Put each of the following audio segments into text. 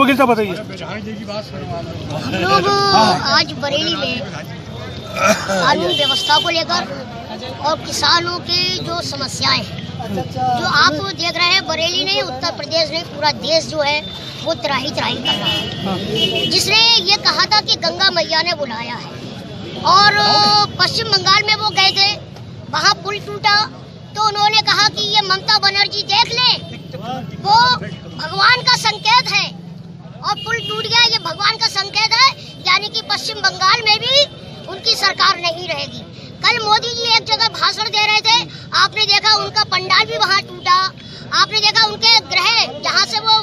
वकील साहब बताइए आज बरेली में कानून व्यवस्था को लेकर और किसानों की जो समस्याएँ जो आप देख रहे हैं, बरेली नहीं, उत्तर प्रदेश नहीं, पूरा देश जो है वो त्राही त्राही कर रहा है। जिसने ये कहा था कि गंगा मैया ने बुलाया है और पश्चिम बंगाल में वो गए थे, वहाँ पुल टूटा तो उन्होंने कहा कि ये ममता बनर्जी देख ले। वो भगवान का संकेत है और पुल टूट गया ये भगवान का संकेत है यानी कि पश्चिम बंगाल में भी उनकी सरकार नहीं रहेगी। कल मोदी जी एक जगह भाषण दे रहे थे आपने देखा उनका पंडाल भी वहाँ टूटा। आपने देखा उनके ग्रह जहाँ से वो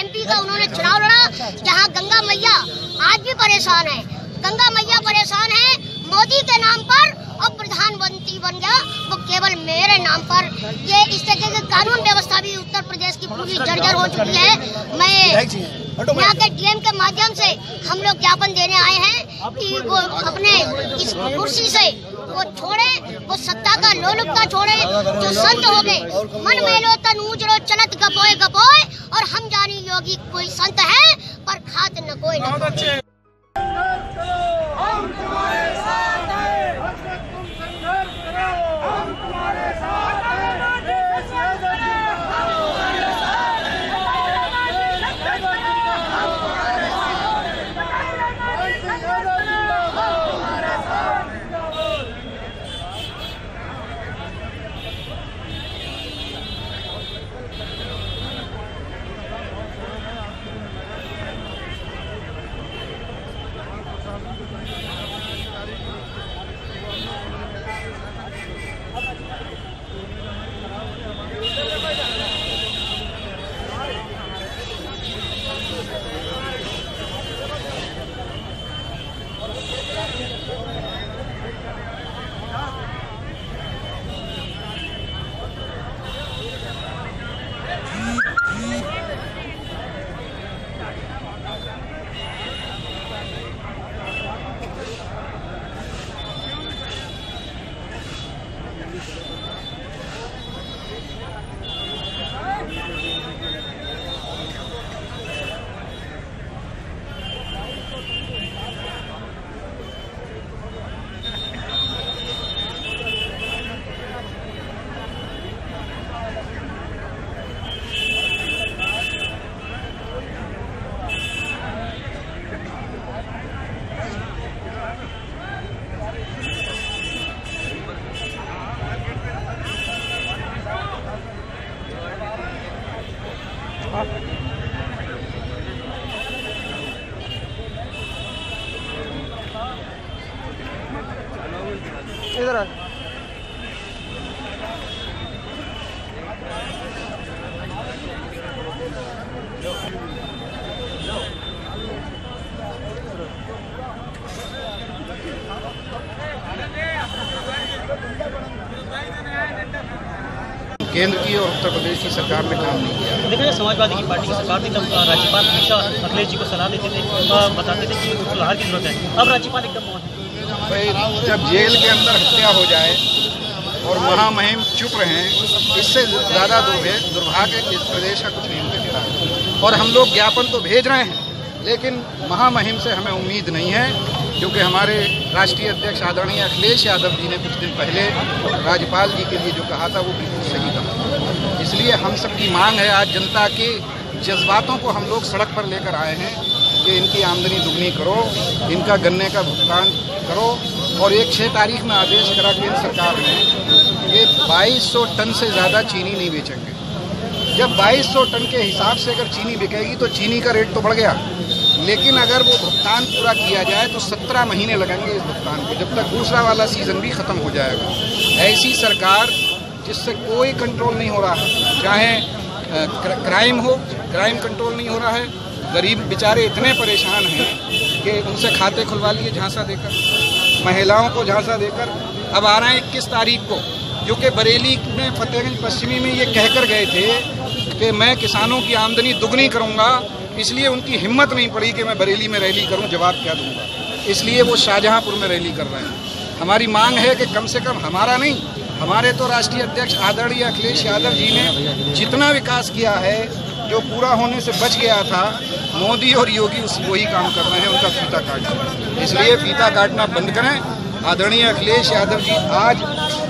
एमपी का उन्होंने चुनाव लड़ा जहाँ गंगा मैया आज भी परेशान है। गंगा मैया परेशान है मोदी के नाम पर और प्रधानमंत्री बन गया वो केवल मेरे नाम पर। ये इस तरीके की कानून व्यवस्था भी उत्तर प्रदेश की पूरी जर्जर हो चुकी है। मैं यहाँ के डीएम के माध्यम से हम लोग ज्ञापन देने आए हैं कि वो अपने इस कुर्सी से वो छोड़े वो सत्ता का लोलुपता छोड़े जो संत हो गए मन मेलो तन ऊंचो चलत गपोए गपोए और हम जानी योगी कोई संत है पर off. केंद्र की और उत्तर प्रदेश की सरकार ने काम नहीं किया। देखिए जो समाजवादी की पार्टी की सरकार थी तब राज्यपाल हमेशा अखिलेश जी को सलाह देते थे बताते थे कि सुधार की ज़रूरत है। अब राज्यपाल एकदम भाई जब जेल के अंदर हत्या हो जाए और महामहिम चुप रहें इससे ज़्यादा दुर्भे दुर्भाग्य इस प्रदेश का कुछ नहीं हो सकता है और हम लोग ज्ञापन तो भेज रहे हैं लेकिन महामहिम से हमें उम्मीद नहीं है। क्योंकि हमारे राष्ट्रीय अध्यक्ष आदरणीय अखिलेश यादव जी ने कुछ दिन पहले राज्यपाल जी के लिए जो कहा था, वो बिल्कुल सही कहा। इसलिए हम सबकी मांग है, आज जनता के जज्बातों को हम लोग सड़क पर लेकर आए हैं कि इनकी आमदनी दुगनी करो, इनका गन्ने का भुगतान करो और एक छः तारीख में आदेश करा केंद्र सरकार ने कि 2200 टन से ज़्यादा चीनी नहीं बेचेंगे। जब 2200 टन के हिसाब से अगर चीनी बिकेगी तो चीनी का रेट तो बढ़ गया। लेकिन अगर वो भुगतान पूरा किया जाए तो 17 महीने लगेंगे इस भुगतान को, जब तक दूसरा वाला सीज़न भी ख़त्म हो जाएगा। ऐसी सरकार जिससे कोई कंट्रोल नहीं हो रहा है, चाहे क्राइम हो क्राइम कंट्रोल नहीं हो रहा है, गरीब बेचारे इतने परेशान हैं कि उनसे खाते खुलवा लिए झांसा देकर, महिलाओं को झांसा देकर। अब आ रहे हैं इक्कीस तारीख को, जो कि बरेली में, फतेहगंज पश्चिमी में ये कहकर गए थे कि मैं किसानों की आमदनी दुगनी करूँगा इसलिए उनकी हिम्मत नहीं पड़ी कि मैं बरेली में रैली करूँ, जवाब क्या दूँगा। इसलिए वो शाहजहांपुर में रैली कर रहे हैं। हमारी मांग है कि कम से कम हमारा नहीं, हमारे तो राष्ट्रीय अध्यक्ष आदरणीय अखिलेश यादव जी ने जितना विकास किया है, जो पूरा होने से बच गया था, मोदी और योगी उस वही काम कर रहे हैं, उनका फीता काट इसलिए फीता काटना बंद करें। आदरणीय अखिलेश यादव जी, आज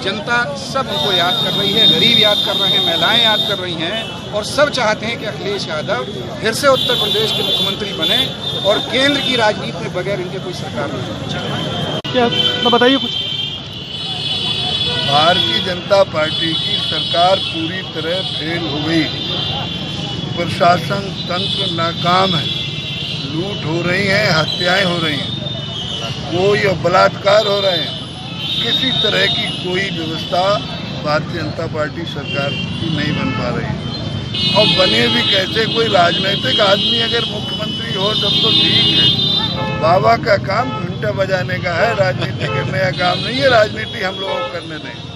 जनता सब उनको याद कर रही है गरीब याद कर रहे हैं महिलाएँ याद कर रही हैं और सब चाहते हैं कि अखिलेश यादव फिर से उत्तर प्रदेश के मुख्यमंत्री बने और केंद्र की राजनीति में बगैर इनके कोई सरकार नहीं क्या तो बताइए कुछ। भारतीय जनता पार्टी की सरकार पूरी तरह फेल हो गई। प्रशासन तंत्र नाकाम है। लूट हो रही है हत्याएँ हो रही हैं। कोई बलात्कार हो रहे हैं। किसी तरह की कोई व्यवस्था भारतीय जनता पार्टी सरकार की नहीं बन पा रही। और बने भी कैसे? कोई राजनीतिक आदमी अगर मुख्यमंत्री हो, तब तो ठीक है। बाबा का काम घंटा बजाने का है, राजनीति करने का काम नहीं है, राजनीति हम लोगों को करने दें